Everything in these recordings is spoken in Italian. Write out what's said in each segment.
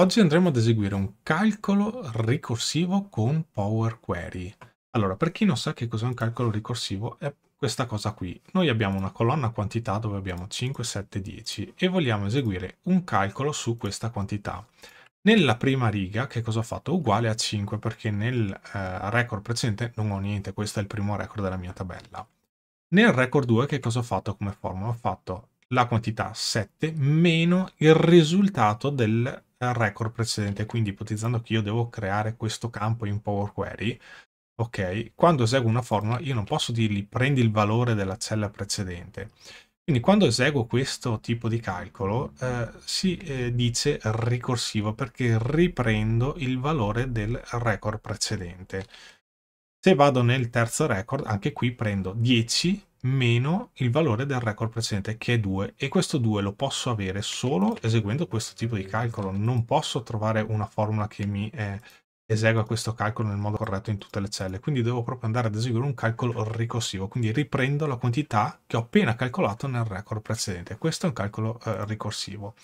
Oggi andremo ad eseguire un calcolo ricorsivo con Power Query. Allora, per chi non sa che cos'è un calcolo ricorsivo, è questa cosa qui. Noi abbiamo una colonna quantità dove abbiamo 5, 7, 10 e vogliamo eseguire un calcolo su questa quantità. Nella prima riga, che cosa ho fatto? Uguale a 5 perché nel eh, record precedente non ho niente, questo è il primo record della mia tabella. Nel record 2 che cosa ho fatto come formula? Ho fatto la quantità 7 meno il risultato del record precedente, quindi ipotizzando che io devo creare questo campo in Power Query, ok, quando eseguo una formula io non posso dirgli prendi il valore della cella precedente. Quindi quando eseguo questo tipo di calcolo eh, si eh, dice ricorsivo perché riprendo il valore del record precedente. Se vado nel terzo record, anche qui prendo 10 meno il valore del record precedente che è 2 e questo 2 lo posso avere solo eseguendo questo tipo di calcolo. Non posso trovare una formula che mi eh, esegua questo calcolo nel modo corretto in tutte le celle. Quindi devo proprio andare ad eseguire un calcolo ricorsivo quindi riprendo la quantità che ho appena calcolato nel record precedente. Questo è un calcolo eh, ricorsivo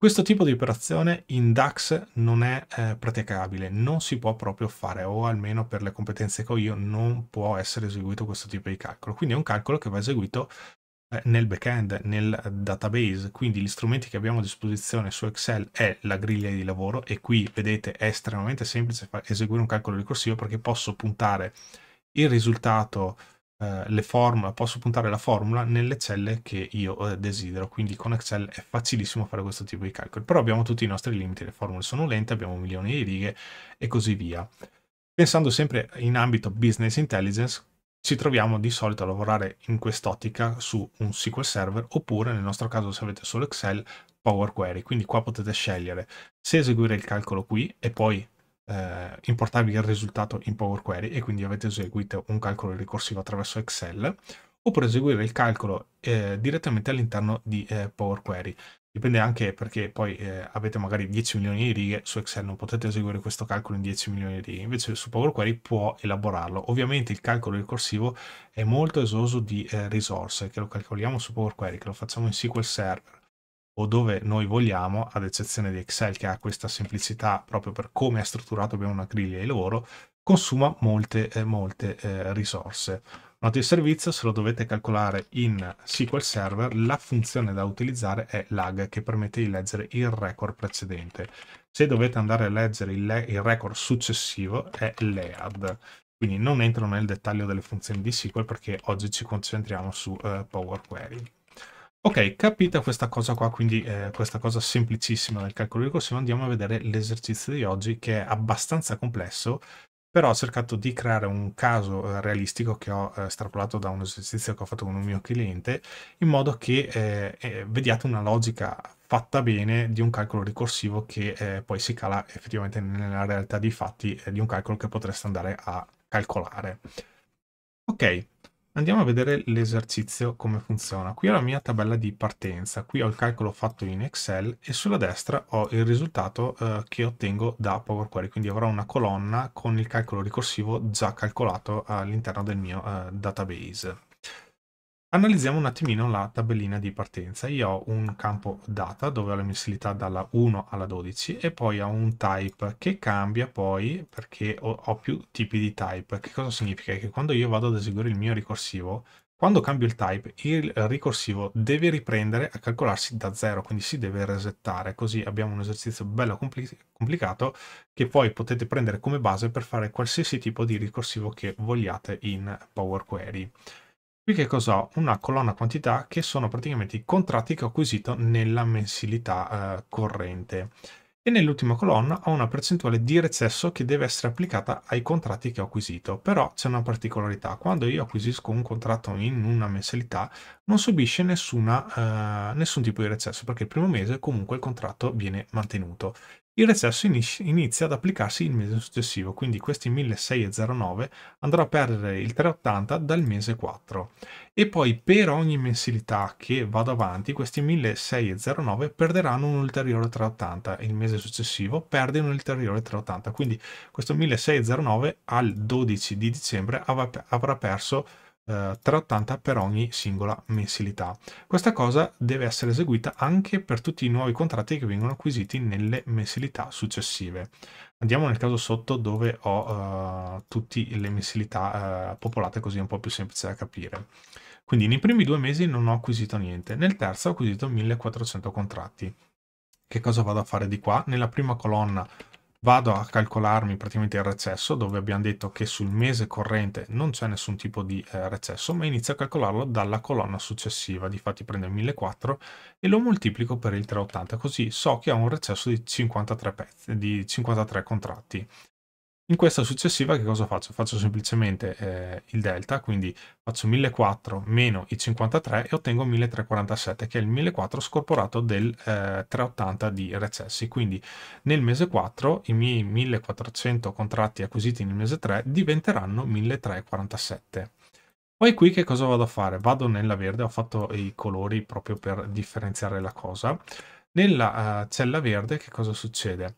questo tipo di operazione in DAX non è eh, praticabile, non si può proprio fare, o almeno per le competenze che ho io non può essere eseguito questo tipo di calcolo. Quindi è un calcolo che va eseguito eh, nel backend, nel database, quindi gli strumenti che abbiamo a disposizione su Excel è la griglia di lavoro e qui vedete è estremamente semplice eseguire un calcolo ricorsivo perché posso puntare il risultato eh, le formule, posso puntare la formula nelle celle che io eh, desidero, quindi con Excel è facilissimo fare questo tipo di calcoli, però abbiamo tutti i nostri limiti, le formule sono lente, abbiamo milioni di righe e così via. Pensando sempre in ambito business intelligence, ci troviamo di solito a lavorare in quest'ottica su un SQL Server oppure nel nostro caso se avete solo Excel Power Query, quindi qua potete scegliere se eseguire il calcolo qui e poi eh, importarvi il risultato in Power Query e quindi avete eseguito un calcolo ricorsivo attraverso Excel oppure eseguire il calcolo eh, direttamente all'interno di eh, Power Query. Dipende anche perché poi eh, avete magari 10 milioni di righe, su Excel non potete eseguire questo calcolo in 10 milioni di righe, invece su Power Query può elaborarlo. Ovviamente il calcolo ricorsivo è molto esoso di eh, risorse, che lo calcoliamo su Power Query, che lo facciamo in SQL Server, o dove noi vogliamo, ad eccezione di Excel che ha questa semplicità proprio per come è strutturato, abbiamo una griglia di lavoro, consuma molte, eh, molte eh, risorse. Nota di servizio, se lo dovete calcolare in SQL Server, la funzione da utilizzare è lag, che permette di leggere il record precedente. Se dovete andare a leggere il, il record successivo, è lead. Quindi non entro nel dettaglio delle funzioni di SQL perché oggi ci concentriamo su uh, Power Query. Ok, capita questa cosa qua, quindi eh, questa cosa semplicissima del calcolo ricorsivo, andiamo a vedere l'esercizio di oggi che è abbastanza complesso, però ho cercato di creare un caso eh, realistico che ho eh, estrapolato da un esercizio che ho fatto con un mio cliente, in modo che eh, eh, vediate una logica fatta bene di un calcolo ricorsivo che eh, poi si cala effettivamente nella realtà dei fatti di un calcolo che potreste andare a calcolare. Ok, Andiamo a vedere l'esercizio come funziona. Qui ho la mia tabella di partenza, qui ho il calcolo fatto in Excel e sulla destra ho il risultato eh, che ottengo da Power Query, quindi avrò una colonna con il calcolo ricorsivo già calcolato all'interno del mio eh, database. Analizziamo un attimino la tabellina di partenza. Io ho un campo data dove ho le mensilità dalla 1 alla 12 e poi ho un type che cambia poi perché ho, ho, più tipi di type. Che cosa significa? Che quando io vado ad eseguire il mio ricorsivo, quando cambio il type, il ricorsivo deve riprendere a calcolarsi da zero, quindi si deve resettare. Così abbiamo un esercizio bello compli complicato che poi potete prendere come base per fare qualsiasi tipo di ricorsivo che vogliate in Power Query. Qui che cosa ho? Una colonna quantità che sono praticamente i contratti che ho acquisito nella mensilità eh, corrente. E nell'ultima colonna ho una percentuale di recesso che deve essere applicata ai contratti che ho acquisito. Però c'è una particolarità, quando io acquisisco un contratto in una mensilità non subisce nessuna, eh, nessun tipo di recesso perché il primo mese comunque il contratto viene mantenuto il recesso inizia ad applicarsi il mese successivo, quindi questi 1609 andrò a perdere il 380 dal mese 4 e poi per ogni mensilità che vado avanti questi 1609 perderanno un ulteriore 380, il mese successivo perde un ulteriore 380, quindi questo 1609 al 12 di dicembre avrà perso eh, 380 per ogni singola mensilità. Questa cosa deve essere eseguita anche per tutti i nuovi contratti che vengono acquisiti nelle mensilità successive. Andiamo nel caso sotto dove ho uh, tutte le mensilità uh, popolate così è un po' più semplice da capire. Quindi nei primi due mesi non ho acquisito niente, nel terzo ho acquisito 1400 contratti. Che cosa vado a fare di qua? Nella prima colonna vado a calcolarmi praticamente il recesso dove abbiamo detto che sul mese corrente non c'è nessun tipo di eh, recesso ma inizio a calcolarlo dalla colonna successiva. Difatti prendo il 1400 e lo moltiplico per il 380 così so che ho un recesso di 53 pezzi di 53 contratti in questa successiva che cosa faccio? Faccio semplicemente eh, il delta, quindi faccio 1400 meno i 53 e ottengo 1347, che è il 1400 scorporato del eh, 380 di recessi. Quindi nel mese 4 i miei 1400 contratti acquisiti nel mese 3 diventeranno 1347. Poi qui che cosa vado a fare? Vado nella verde, ho fatto i colori proprio per differenziare la cosa. Nella uh, cella verde che cosa succede?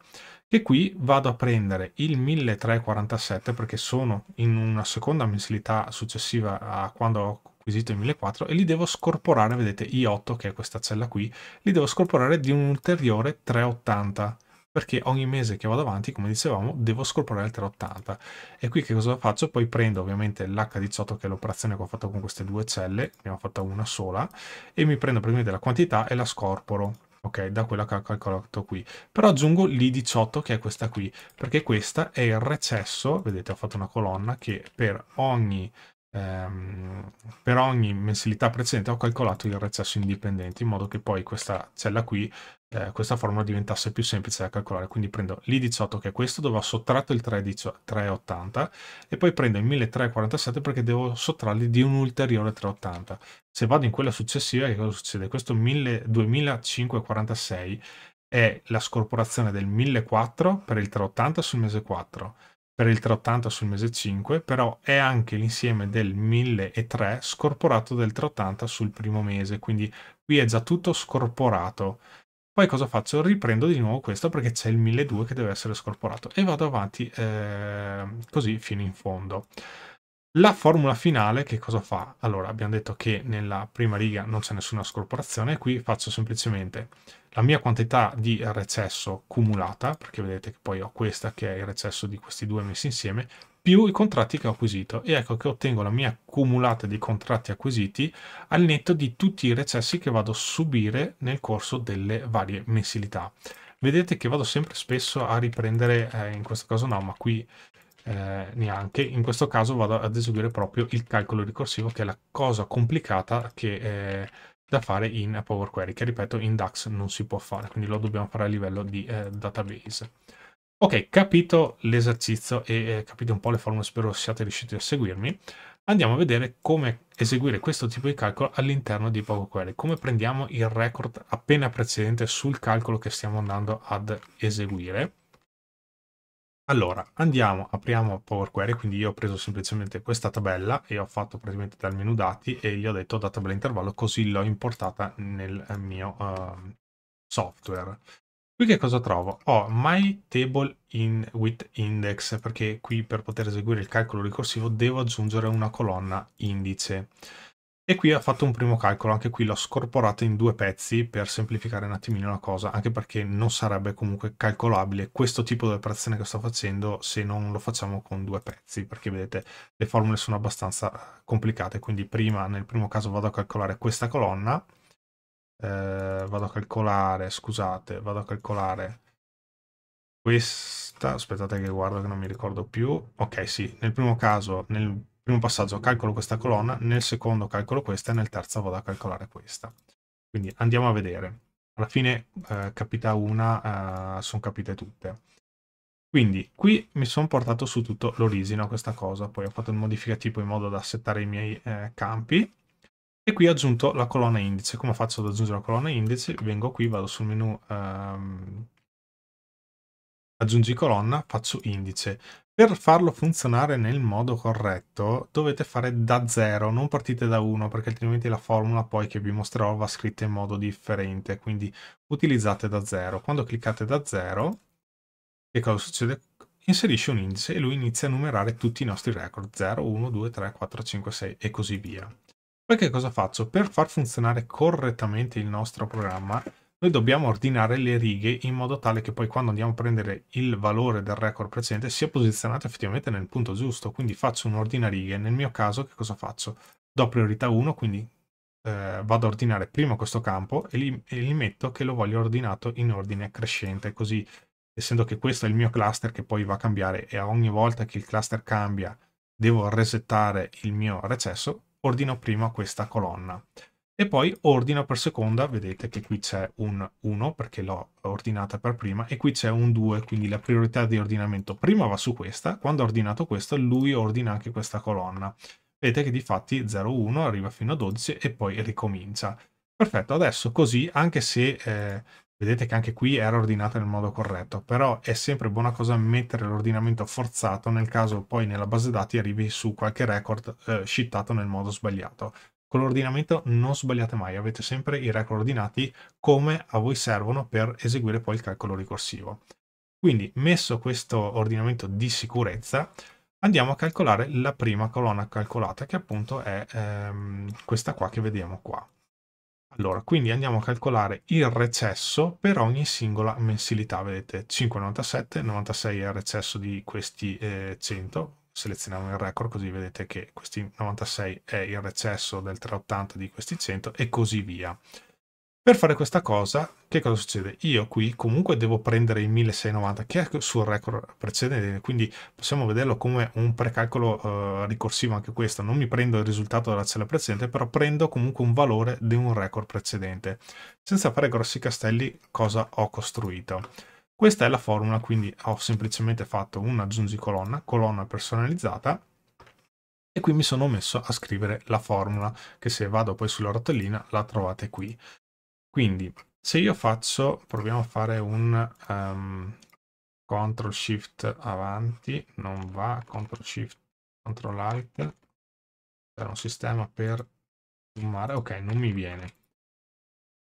Che qui vado a prendere il 1347 perché sono in una seconda mensilità successiva a quando ho acquisito il 1400 e li devo scorporare, vedete I8 che è questa cella qui, li devo scorporare di un ulteriore 380 perché ogni mese che vado avanti, come dicevamo, devo scorporare il 380. E qui che cosa faccio? Poi prendo ovviamente l'H18 che è l'operazione che ho fatto con queste due celle, ne ho fatta una sola, e mi prendo praticamente la quantità e la scorporo ok, da quella che ho calcolato qui. Però aggiungo l'I18 che è questa qui, perché questa è il recesso, vedete ho fatto una colonna che per ogni, ehm, per ogni mensilità precedente ho calcolato il recesso indipendente, in modo che poi questa cella qui eh, questa formula diventasse più semplice da calcolare. Quindi prendo l'I18 che è questo dove ho sottratto il 380 e poi prendo il 1347 perché devo sottrarli di un ulteriore 380. Se vado in quella successiva che cosa succede? Questo 2546 è la scorporazione del 1400 per il 380 sul mese 4 per il 380 sul mese 5, però è anche l'insieme del 1003 scorporato del 380 sul primo mese, quindi qui è già tutto scorporato. Poi cosa faccio? Riprendo di nuovo questo perché c'è il 1200 che deve essere scorporato e vado avanti eh, così fino in fondo. La formula finale che cosa fa? Allora, abbiamo detto che nella prima riga non c'è nessuna scorporazione, qui faccio semplicemente la mia quantità di recesso cumulata, perché vedete che poi ho questa che è il recesso di questi due messi insieme, più i contratti che ho acquisito e ecco che ottengo la mia cumulata di contratti acquisiti al netto di tutti i recessi che vado a subire nel corso delle varie mensilità. Vedete che vado sempre spesso a riprendere, eh, in questo caso no, ma qui eh, neanche, in questo caso vado ad eseguire proprio il calcolo ricorsivo che è la cosa complicata che è da fare in Power Query, che ripeto in DAX non si può fare, quindi lo dobbiamo fare a livello di eh, database. Ok, capito l'esercizio e eh, capite un po' le formule, spero siate riusciti a seguirmi. Andiamo a vedere come eseguire questo tipo di calcolo all'interno di Power Query, come prendiamo il record appena precedente sul calcolo che stiamo andando ad eseguire. Allora, andiamo, apriamo Power Query, quindi io ho preso semplicemente questa tabella e ho fatto praticamente dal menu dati e gli ho detto da tabella intervallo, così l'ho importata nel mio uh, software. Qui che cosa trovo? Ho my table in with index, perché qui per poter eseguire il calcolo ricorsivo devo aggiungere una colonna indice. E qui ho fatto un primo calcolo, anche qui l'ho scorporato in due pezzi per semplificare un attimino la cosa, anche perché non sarebbe comunque calcolabile questo tipo di operazione che sto facendo se non lo facciamo con due pezzi, perché vedete le formule sono abbastanza complicate, quindi prima nel primo caso vado a calcolare questa colonna, eh, vado a calcolare, scusate, vado a calcolare questa, aspettate che guardo che non mi ricordo più, ok sì, nel primo caso, nel primo passaggio calcolo questa colonna, nel secondo calcolo questa e nel terzo vado a calcolare questa. Quindi andiamo a vedere. Alla fine eh, capita una, eh, sono capite tutte. Quindi qui mi sono portato su tutto l'origine questa cosa, poi ho fatto il modificativo in modo da settare i miei eh, campi e qui ho aggiunto la colonna indice. Come faccio ad aggiungere la colonna indice? Vengo qui, vado sul menu ehm, aggiungi colonna, faccio indice. Per farlo funzionare nel modo corretto dovete fare da 0, non partite da 1 perché altrimenti la formula poi che vi mostrerò va scritta in modo differente, quindi utilizzate da 0. Quando cliccate da 0, che cosa succede? inserisce un indice e lui inizia a numerare tutti i nostri record 0, 1, 2, 3, 4, 5, 6 e così via. Poi che cosa faccio? Per far funzionare correttamente il nostro programma noi dobbiamo ordinare le righe in modo tale che poi quando andiamo a prendere il valore del record precedente sia posizionato effettivamente nel punto giusto. Quindi faccio un ordina righe. Nel mio caso che cosa faccio? Do priorità 1, quindi eh, vado a ordinare prima questo campo e gli, e gli metto che lo voglio ordinato in ordine crescente. Così, essendo che questo è il mio cluster che poi va a cambiare e ogni volta che il cluster cambia devo resettare il mio recesso, ordino prima questa colonna e poi ordino per seconda, vedete che qui c'è un 1 perché l'ho ordinata per prima e qui c'è un 2, quindi la priorità di ordinamento prima va su questa, quando ho ordinato questo lui ordina anche questa colonna. Vedete che di fatti 0, 1 arriva fino a 12 e poi ricomincia. Perfetto, adesso così, anche se eh, vedete che anche qui era ordinata nel modo corretto, però è sempre buona cosa mettere l'ordinamento forzato nel caso poi nella base dati arrivi su qualche record eh, shittato nel modo sbagliato. Con l'ordinamento non sbagliate mai, avete sempre i record ordinati come a voi servono per eseguire poi il calcolo ricorsivo. Quindi, messo questo ordinamento di sicurezza, andiamo a calcolare la prima colonna calcolata, che appunto è ehm, questa qua che vediamo qua. Allora, quindi andiamo a calcolare il recesso per ogni singola mensilità. Vedete, 5,97, 96 è il recesso di questi eh, 100, selezioniamo il record così vedete che questi 96 è il recesso del 380 di questi 100 e così via. Per fare questa cosa, che cosa succede? Io qui comunque devo prendere il 1690 che è sul record precedente, quindi possiamo vederlo come un precalcolo uh, ricorsivo anche questo. Non mi prendo il risultato della cella precedente, però prendo comunque un valore di un record precedente. Senza fare grossi castelli, cosa ho costruito? Questa è la formula, quindi ho semplicemente fatto un aggiungi colonna, colonna personalizzata, e qui mi sono messo a scrivere la formula, che se vado poi sulla rotellina la trovate qui. Quindi, se io faccio, proviamo a fare un um, Ctrl Shift avanti, non va, Ctrl Shift, Ctrl Alt, era un sistema per zoomare, ok, non mi viene.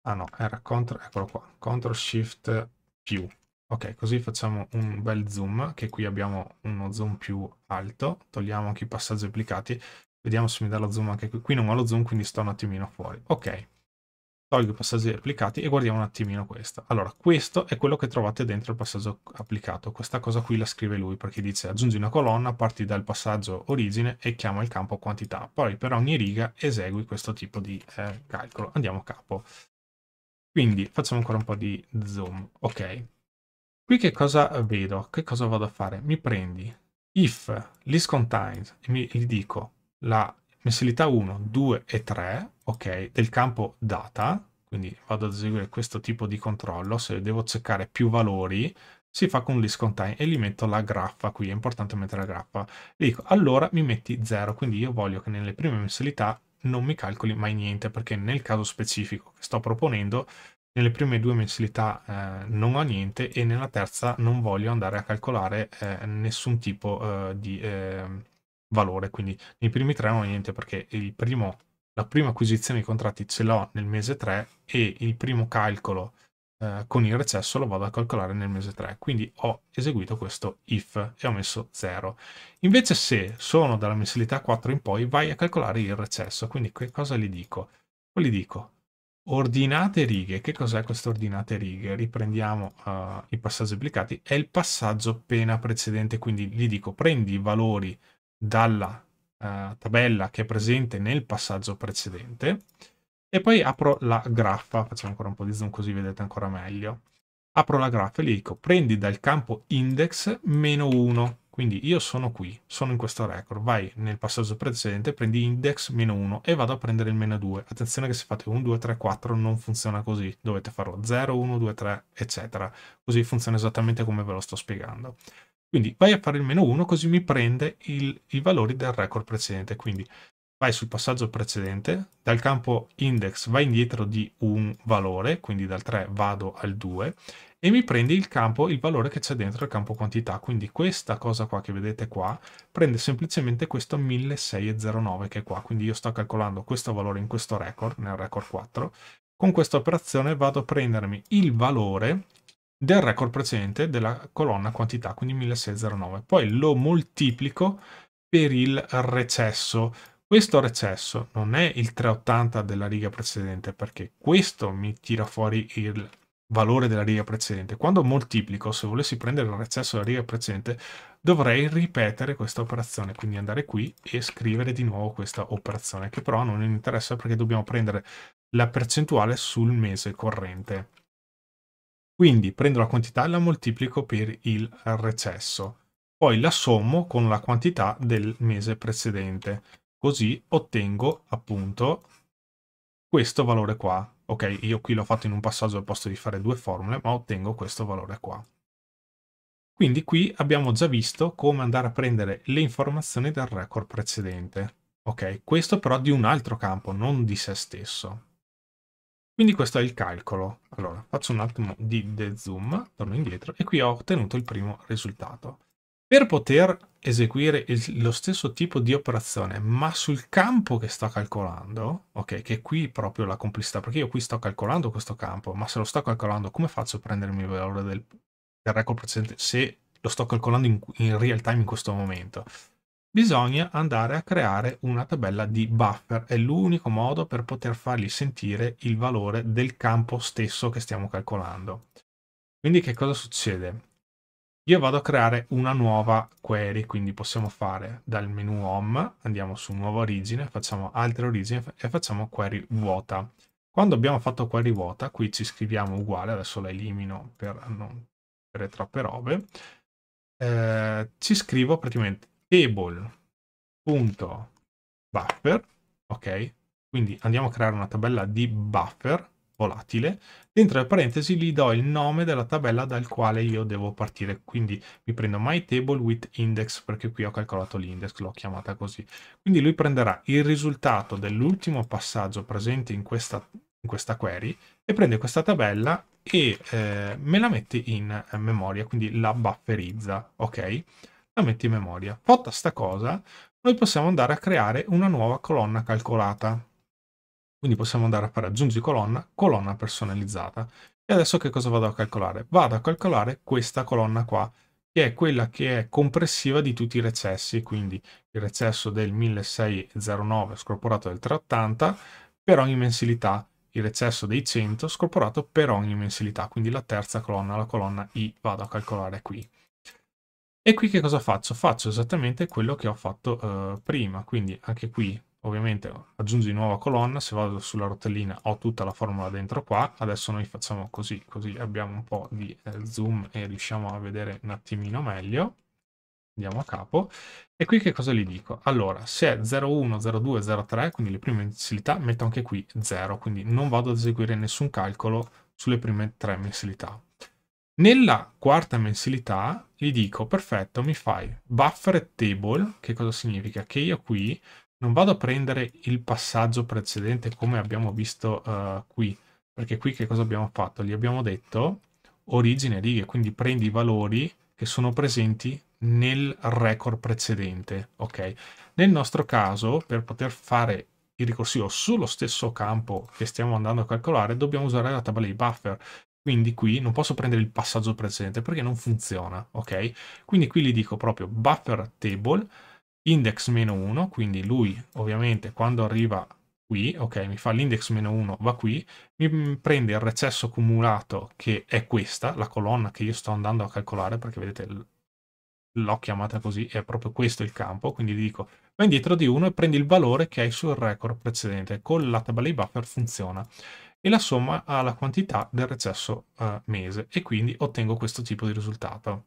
Ah no, era Ctrl, eccolo qua, Ctrl Shift più, Ok, così facciamo un bel zoom, che qui abbiamo uno zoom più alto, togliamo anche i passaggi applicati, vediamo se mi dà lo zoom anche qui, qui non ho lo zoom quindi sto un attimino fuori. Ok, tolgo i passaggi applicati e guardiamo un attimino questo. Allora, questo è quello che trovate dentro il passaggio applicato, questa cosa qui la scrive lui perché dice aggiungi una colonna, parti dal passaggio origine e chiama il campo quantità, poi per ogni riga esegui questo tipo di eh, calcolo. Andiamo a capo. Quindi facciamo ancora un po' di zoom, ok. Qui che cosa vedo? Che cosa vado a fare? Mi prendi if list contains e mi, gli dico la mensilità 1, 2 e 3, ok, del campo data, quindi vado ad eseguire questo tipo di controllo, se devo cercare più valori si fa con list contain e gli metto la graffa qui, è importante mettere la graffa. E dico allora mi metti 0, quindi io voglio che nelle prime mensilità non mi calcoli mai niente perché nel caso specifico che sto proponendo nelle prime due mensilità eh, non ho niente e nella terza non voglio andare a calcolare eh, nessun tipo eh, di ehm, valore, quindi nei primi tre non ho niente perché primo, la prima acquisizione di contratti ce l'ho nel mese 3 e il primo calcolo eh, con il recesso lo vado a calcolare nel mese 3, quindi ho eseguito questo if e ho messo 0. Invece se sono dalla mensilità 4 in poi vai a calcolare il recesso, quindi che cosa gli dico? Poi gli dico Ordinate righe. Che cos'è questo ordinate righe? Riprendiamo uh, i passaggi applicati. È il passaggio appena precedente, quindi gli dico prendi i valori dalla uh, tabella che è presente nel passaggio precedente e poi apro la graffa. Facciamo ancora un po' di zoom così vedete ancora meglio. Apro la graffa e gli dico prendi dal campo index meno 1 quindi io sono qui, sono in questo record, vai nel passaggio precedente, prendi index meno 1 e vado a prendere il meno 2. Attenzione che se fate 1, 2, 3, 4 non funziona così, dovete farlo 0, 1, 2, 3, eccetera. Così funziona esattamente come ve lo sto spiegando. Quindi vai a fare il meno 1 così mi prende il, i valori del record precedente. Quindi vai sul passaggio precedente, dal campo index vai indietro di un valore, quindi dal 3 vado al 2 e mi prende il campo, il valore che c'è dentro il campo quantità. Quindi questa cosa qua che vedete qua prende semplicemente questo 1609 che è qua. Quindi io sto calcolando questo valore in questo record, nel record 4. Con questa operazione vado a prendermi il valore del record precedente della colonna quantità, quindi 1609. Poi lo moltiplico per il recesso. Questo recesso non è il 380 della riga precedente perché questo mi tira fuori il valore della riga precedente. Quando moltiplico, se volessi prendere il recesso della riga precedente, dovrei ripetere questa operazione, quindi andare qui e scrivere di nuovo questa operazione, che però non interessa perché dobbiamo prendere la percentuale sul mese corrente. Quindi prendo la quantità e la moltiplico per il recesso. Poi la sommo con la quantità del mese precedente. Così ottengo appunto questo valore qua. Ok, io qui l'ho fatto in un passaggio al posto di fare due formule, ma ottengo questo valore qua. Quindi qui abbiamo già visto come andare a prendere le informazioni del record precedente. Ok, questo però di un altro campo, non di se stesso. Quindi questo è il calcolo. Allora, faccio un attimo di dezoom, torno indietro, e qui ho ottenuto il primo risultato. Per poter eseguire il, lo stesso tipo di operazione, ma sul campo che sto calcolando, ok, che qui proprio la complessità, perché io qui sto calcolando questo campo, ma se lo sto calcolando, come faccio a prendermi il valore del, del record precedente se lo sto calcolando in, in real time in questo momento? Bisogna andare a creare una tabella di buffer. È l'unico modo per poter fargli sentire il valore del campo stesso che stiamo calcolando. Quindi che cosa succede? Io vado a creare una nuova query, quindi possiamo fare dal menu home, andiamo su nuova origine, facciamo altre origini e facciamo query vuota. Quando abbiamo fatto query vuota, qui ci scriviamo uguale, adesso la elimino per non avere troppe robe, eh, ci scrivo praticamente table.buffer, ok? Quindi andiamo a creare una tabella di buffer volatile. Dentro le parentesi gli do il nome della tabella dal quale io devo partire. Quindi mi prendo my table with index perché qui ho calcolato l'index, l'ho chiamata così. Quindi lui prenderà il risultato dell'ultimo passaggio presente in questa, in questa query e prende questa tabella e eh, me la mette in eh, memoria, quindi la bufferizza, ok? La metti in memoria. Fatta sta cosa, noi possiamo andare a creare una nuova colonna calcolata. Quindi possiamo andare a fare aggiungi colonna, colonna personalizzata. E adesso che cosa vado a calcolare? Vado a calcolare questa colonna qua, che è quella che è compressiva di tutti i recessi, quindi il recesso del 1609 scorporato del 380 per ogni mensilità, il recesso dei 100 scorporato per ogni mensilità, quindi la terza colonna, la colonna I, vado a calcolare qui. E qui che cosa faccio? Faccio esattamente quello che ho fatto uh, prima, quindi anche qui ovviamente aggiungi nuova colonna, se vado sulla rotellina ho tutta la formula dentro qua, adesso noi facciamo così, così abbiamo un po' di eh, zoom e riusciamo a vedere un attimino meglio. Andiamo a capo. E qui che cosa gli dico? Allora, se è 01, 02, 03, quindi le prime mensilità, metto anche qui 0, quindi non vado ad eseguire nessun calcolo sulle prime tre mensilità. Nella quarta mensilità gli dico, perfetto, mi fai buffer table, che cosa significa? Che io qui non vado a prendere il passaggio precedente come abbiamo visto uh, qui, perché qui che cosa abbiamo fatto? Gli abbiamo detto origine righe, quindi prendi i valori che sono presenti nel record precedente, ok? Nel nostro caso, per poter fare il ricorsivo sullo stesso campo che stiamo andando a calcolare, dobbiamo usare la tabella di buffer, quindi qui non posso prendere il passaggio precedente perché non funziona, ok? Quindi qui gli dico proprio buffer table index meno 1, quindi lui ovviamente quando arriva qui, ok, mi fa l'index meno 1, va qui, mi prende il recesso cumulato che è questa, la colonna che io sto andando a calcolare perché vedete l'ho chiamata così, è proprio questo il campo, quindi gli dico va indietro di 1 e prendi il valore che hai sul record precedente, con la tabella di buffer funziona e la somma alla quantità del recesso uh, mese e quindi ottengo questo tipo di risultato.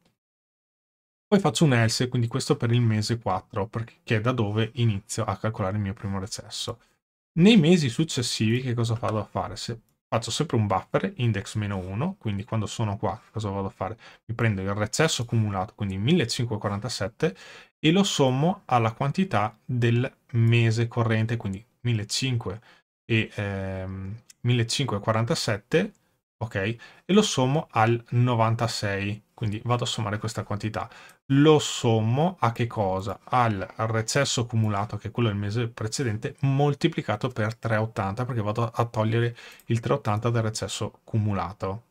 Poi faccio un else, quindi questo per il mese 4, perché è da dove inizio a calcolare il mio primo recesso. Nei mesi successivi che cosa vado a fare? Se faccio sempre un buffer, index meno 1, quindi quando sono qua cosa vado a fare? Mi prendo il recesso accumulato, quindi 1547, e lo sommo alla quantità del mese corrente, quindi 1547 e ehm, 1547, ok? E lo sommo al 96, quindi vado a sommare questa quantità. Lo sommo a che cosa? Al recesso cumulato, che è quello del mese precedente, moltiplicato per 380, perché vado a togliere il 380 del recesso cumulato.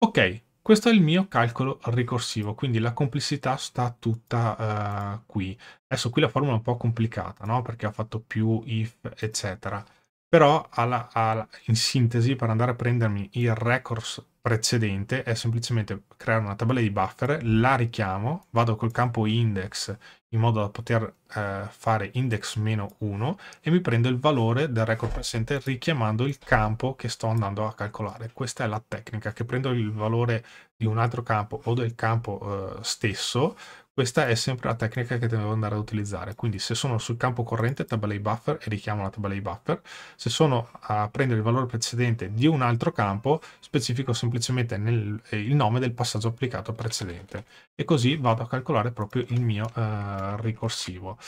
Ok, questo è il mio calcolo ricorsivo, quindi la complessità sta tutta uh, qui. Adesso qui la formula è un po' complicata, no? Perché ho fatto più if, eccetera. Però alla, alla, in sintesi, per andare a prendermi il records precedente, è semplicemente creare una tabella di buffer, la richiamo, vado col campo index in modo da poter eh, fare index meno 1 e mi prendo il valore del record precedente richiamando il campo che sto andando a calcolare. Questa è la tecnica, che prendo il valore di un altro campo o del campo eh, stesso, questa è sempre la tecnica che devo andare ad utilizzare. Quindi se sono sul campo corrente, tabella di buffer e richiamo la tabella di buffer. Se sono a prendere il valore precedente di un altro campo, specifico semplicemente nel, eh, il nome del passaggio applicato precedente. E così vado a calcolare proprio il mio eh, ricorsivo.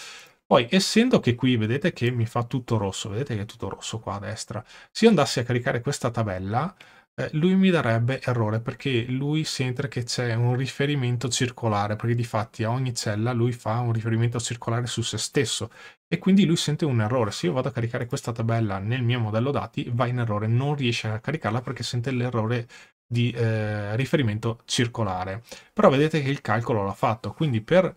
Poi, essendo che qui vedete che mi fa tutto rosso, vedete che è tutto rosso qua a destra, se io andassi a caricare questa tabella, eh, lui mi darebbe errore perché lui sente che c'è un riferimento circolare, perché di fatti a ogni cella lui fa un riferimento circolare su se stesso e quindi lui sente un errore. Se io vado a caricare questa tabella nel mio modello dati, va in errore, non riesce a caricarla perché sente l'errore di eh, riferimento circolare. Però vedete che il calcolo l'ha fatto, quindi per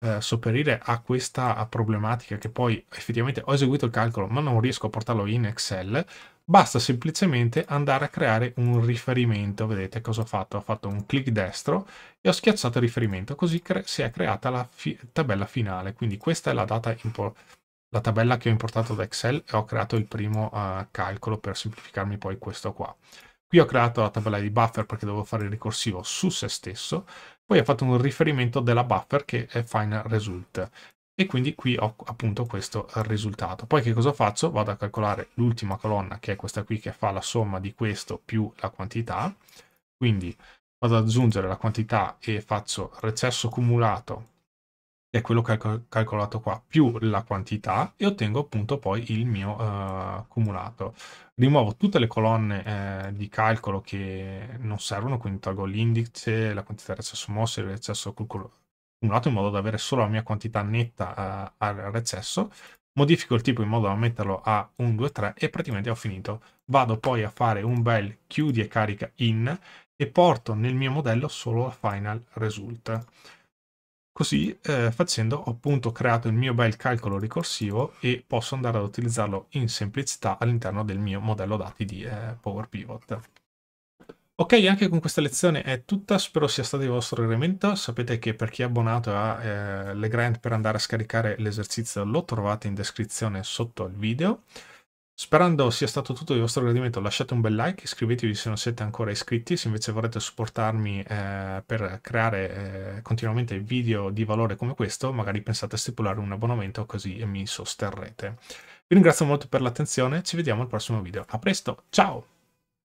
eh, sopperire a questa problematica che poi effettivamente ho eseguito il calcolo ma non riesco a portarlo in Excel, basta semplicemente andare a creare un riferimento. Vedete cosa ho fatto? Ho fatto un clic destro e ho schiacciato riferimento, così si è creata la fi tabella finale. Quindi questa è la la tabella che ho importato da Excel e ho creato il primo uh, calcolo per semplificarmi poi questo qua. Qui ho creato la tabella di buffer perché devo fare il ricorsivo su se stesso, poi ho fatto un riferimento della buffer che è final result e quindi qui ho appunto questo risultato. Poi che cosa faccio? Vado a calcolare l'ultima colonna che è questa qui che fa la somma di questo più la quantità, quindi vado ad aggiungere la quantità e faccio recesso cumulato che è quello ho calcolato qua, più la quantità e ottengo appunto poi il mio uh, cumulato. Rimuovo tutte le colonne eh, di calcolo che non servono, quindi tolgo l'indice, la quantità di recesso mosso il recesso cumulato in modo da avere solo la mia quantità netta uh, al recesso. Modifico il tipo in modo da metterlo a 1, 2, 3 e praticamente ho finito. Vado poi a fare un bel chiudi e carica in e porto nel mio modello solo la final result. Così eh, facendo ho appunto creato il mio bel calcolo ricorsivo e posso andare ad utilizzarlo in semplicità all'interno del mio modello dati di eh, Power. Ok, anche con questa lezione è tutta, spero sia stato di vostro gradimento. Sapete che per chi è abbonato a eh, Legrand per andare a scaricare l'esercizio lo trovate in descrizione sotto il video. Sperando sia stato tutto di vostro gradimento, lasciate un bel like, iscrivetevi se non siete ancora iscritti, se invece vorrete supportarmi eh, per creare eh, continuamente video di valore come questo, magari pensate a stipulare un abbonamento così mi sosterrete. Vi ringrazio molto per l'attenzione, ci vediamo al prossimo video. A presto, ciao!